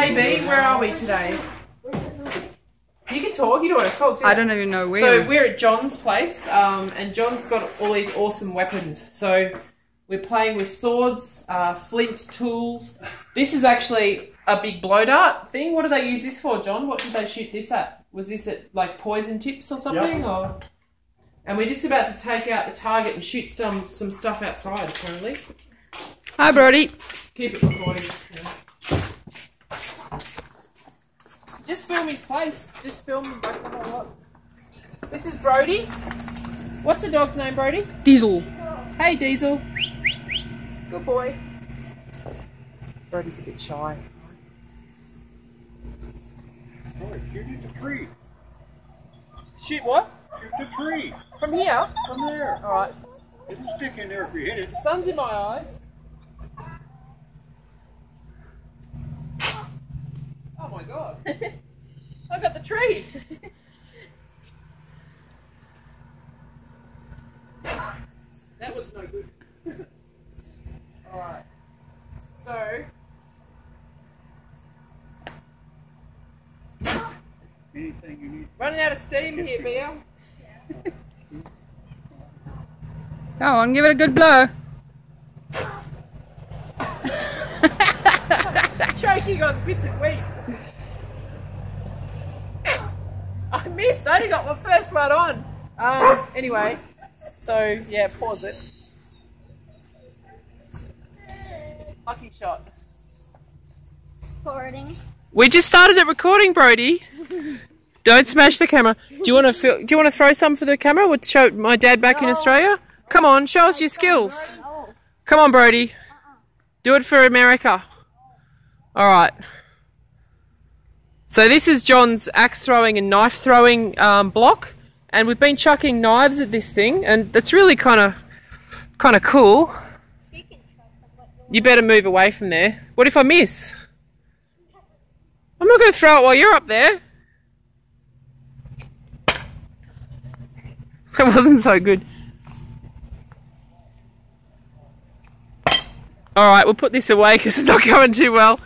Hey B, where are we today? You can talk. You don't want to talk. Do I don't even know where. So we're at Jon's place, um, and Jon's got all these awesome weapons. So we're playing with swords, uh, flint tools. This is actually a big blow dart thing. What do they use this for, Jon? What did they shoot this at? Was this at like poison tips or something, or? And we're just about to take out the target and shoot some some stuff outside. Apparently, Hi, Brody. keep it recording. Yeah. Just film his place. Just film like the whole lot. This is Brody. What's the dog's name, Brody? Diesel. Hey, Diesel. Good boy. Brody's a bit shy. Boy, shoot at the tree. Shoot what? Shoot the tree. From here? From there. Alright. It'll stick in there if you hit it. The Sun's in my eyes. Oh my god. I tree. that was no good. Alright. So, Anything you need. running out of steam here, Bia. Go on, give it a good blow. choking on bits of wheat. I missed. I only got my first one on. Um. Anyway, so yeah, pause it. Lucky shot. Recording. We just started the recording, Brody. Don't smash the camera. Do you want to feel, Do you want to throw some for the camera? Would show my dad back in Australia. Come on, show us your skills. Come on, Brody. Do it for America. All right. So this is Jon's axe throwing and knife throwing um, block, and we've been chucking knives at this thing, and that's really kind of kind of cool. You better move away from there. What if I miss? I'm not going to throw it while you're up there. That wasn't so good. Alright, we'll put this away because it's not going too well.